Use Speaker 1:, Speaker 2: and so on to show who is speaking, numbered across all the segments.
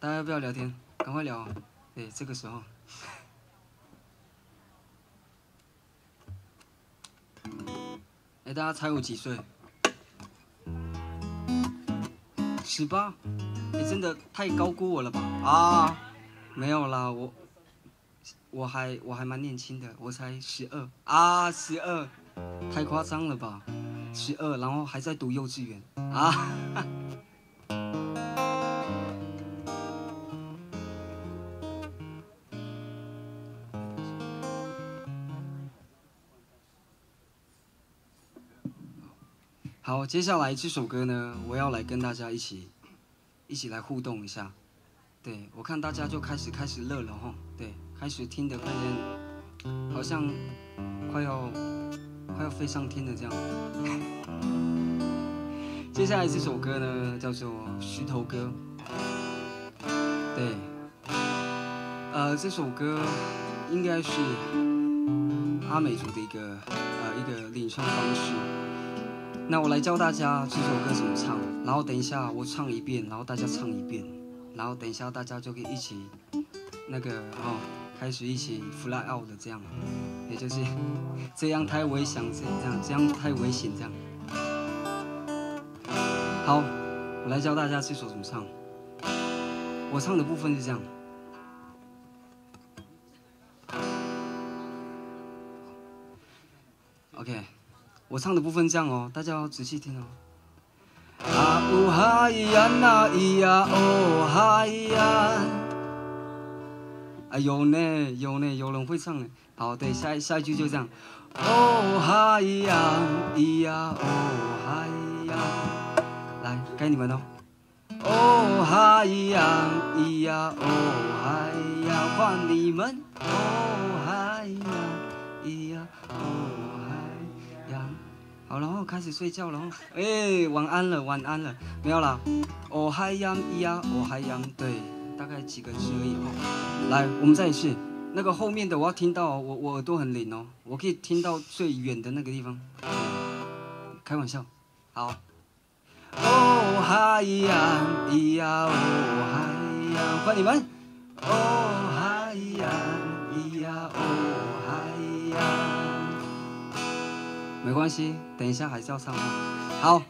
Speaker 1: 大家要不要聊天？赶快聊。哎，这个时候。哎，大家猜我几岁？十八？哎，真的太高估我了吧？啊，没有啦，我我还我还蛮年轻的，我才十二啊，十二，太夸张了吧？十二，然后还在读幼稚园啊。好，接下来这首歌呢，我要来跟大家一起，一起来互动一下。对我看大家就开始开始乐了哈，对，开始听的看见，好像快要快要飞上天的这样。接下来这首歌呢，叫做《石头歌》。对，呃，这首歌应该是阿美族的一个呃一个领唱方式。那我来教大家这首歌怎么唱，然后等一下我唱一遍，然后大家唱一遍，然后等一下大家就可以一起那个哦，开始一起 fly out 的这样，也就是 这样太危险，这样这样太危险这样。好，我来教大家这首怎么唱。我唱的部分是这样。我唱的部分这样哦，大家要仔细听哦。啊呜嗨呀那咿呀哦嗨呀，啊有呢有呢，有人会唱呢。好，对，下一下一句就这样。哦嗨呀咿呀哦嗨呀，来该你们喽。哦嗨呀咿呀哦嗨呀，换你们。哦嗨呀咿呀哦。好，然后开始睡觉了。哎，晚安了，晚安了，没有啦。哦嗨呀咿呀，哦嗨呀，对，大概几个字而已哦。来，我们再一次，那个后面的我要听到，我我耳朵很灵哦，我可以听到最远的那个地方。开玩笑，好。哦嗨呀咿呀，哦嗨呀，欢迎你们。哦嗨呀咿呀，哦嗨呀。没关系，等一下还是要唱哈。好，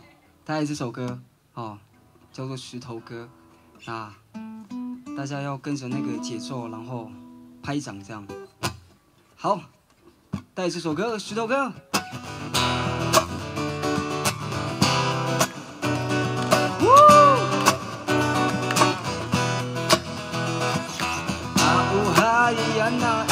Speaker 1: 大家这首歌哦，叫做《石头歌》。那大家要跟着那个节奏，然后拍掌这样。好，带这首歌《石头歌》。呜，啊呜哈咿呀呐。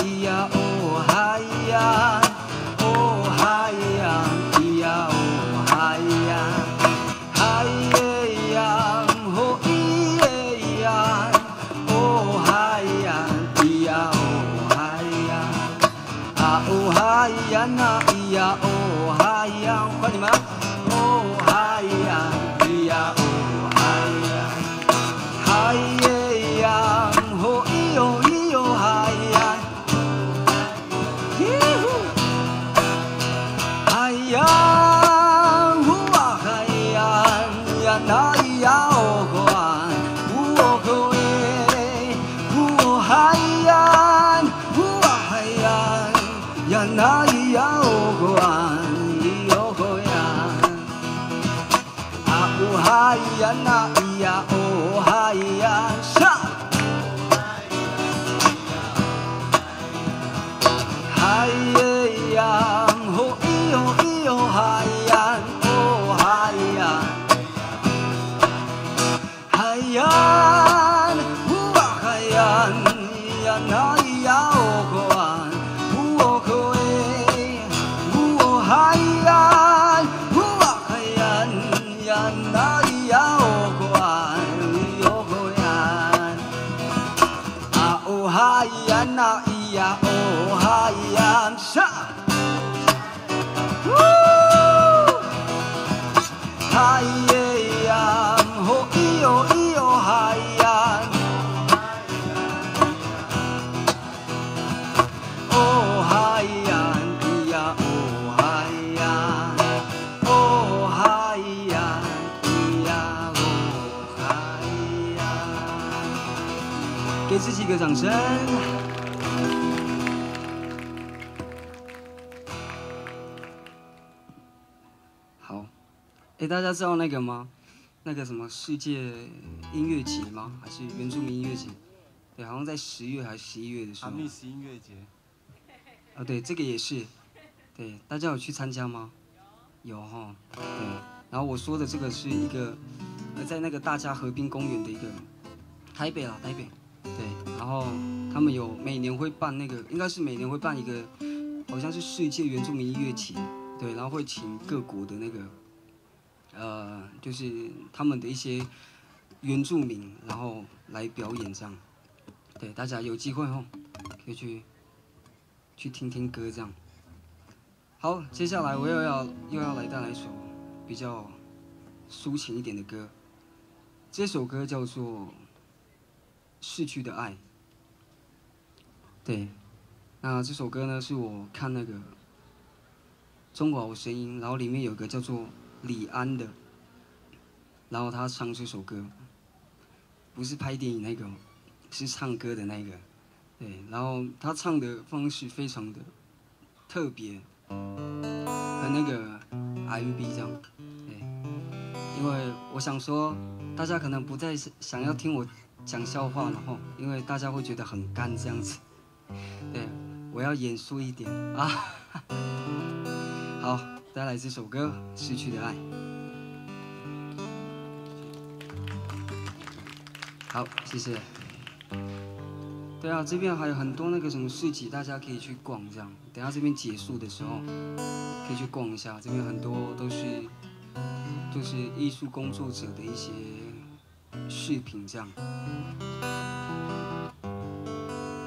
Speaker 1: はやないやおはやんこま ayyayiya ho yo yo yo hiya ho hiya 给自己一个掌声哎，大家知道那个吗？那个什么世界音乐节吗？还是原住民音乐节？对，好像在十月还是十一月的时候。
Speaker 2: 哈密斯音乐节。
Speaker 1: 啊，对，这个也是。对，大家有去参加吗？有哈。对，然后我说的这个是一个，呃，在那个大家河滨公园的一个台北啊，台北。对，然后他们有每年会办那个，应该是每年会办一个，好像是世界原住民音乐节。对，然后会请各国的那个，呃，就是他们的一些原住民，然后来表演这样。对，大家有机会哦，可以去去听听歌这样。好，接下来我又要又要来带来一首比较抒情一点的歌。这首歌叫做《逝去的爱》。对，那这首歌呢是我看那个。中国好声音，然后里面有个叫做李安的，然后他唱这首歌，不是拍电影那个，是唱歌的那个，对，然后他唱的方式非常的特别，和那个 M B 这样，对，因为我想说，大家可能不再想要听我讲笑话了哈，因为大家会觉得很干这样子，对，我要严肃一点。啊。好，带来这首歌《失去的爱》。好，谢谢。对啊，这边还有很多那个什么市集，大家可以去逛。这样，等下这边结束的时候，可以去逛一下。这边很多都是，就是艺术工作者的一些饰品，这样。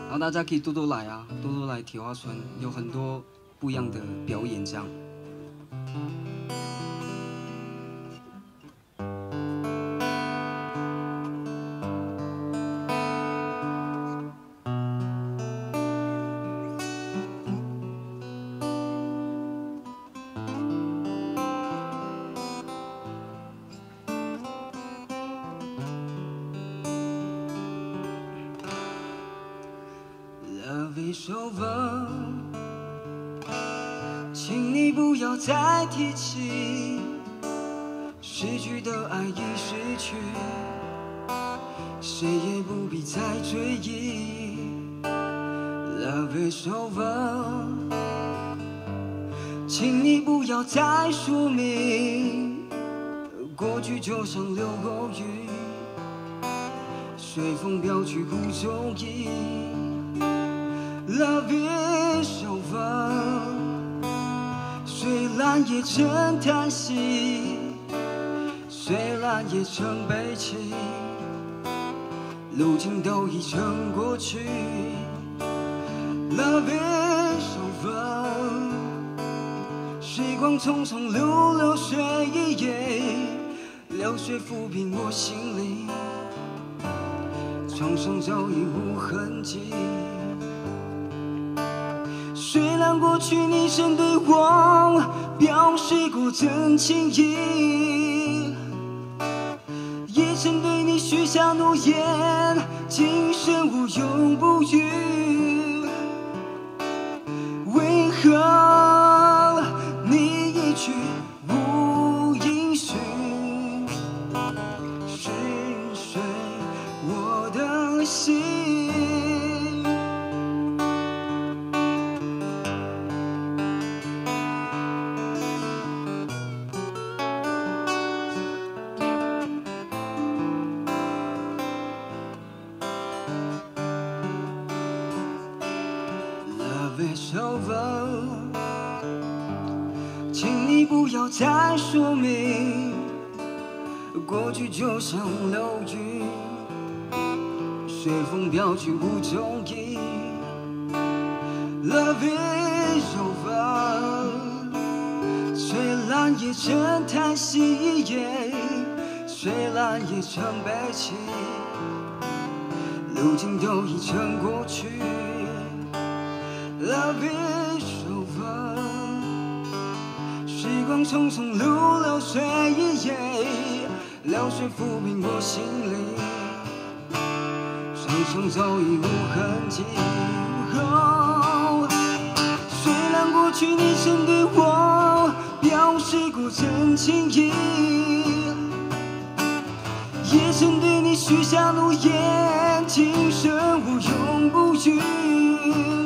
Speaker 1: 然后大家可以多多来啊，多多来铁花村，有很多不一样的表演，这样。Love is over，请你不要再提起失去的爱已失去，谁也不必再追忆。Love is over，请你不要再说明，过去就像流过雨，随风飘去无踪影。Love is over，然也曾叹息，虽然也曾悲泣，如今都已成过去。Love is over，时光匆匆如流水，流水抚平我心里创伤，早已无痕迹。虽然过去你曾对我表示过真情意，也曾对你许下诺言，今生无忧无虑。为何你一去无音讯，心碎我的心请你不要再说明，过去就像流云，随风飘去无踪影。Love is over，虽然也曾叹息，虽然也曾悲泣，如今都已成过去。Love is 时光匆匆如流水，流水抚平我心里横生早已无痕迹。虽然过去你曾对我表示过真情意，也曾对你许下诺言，今生我永不渝。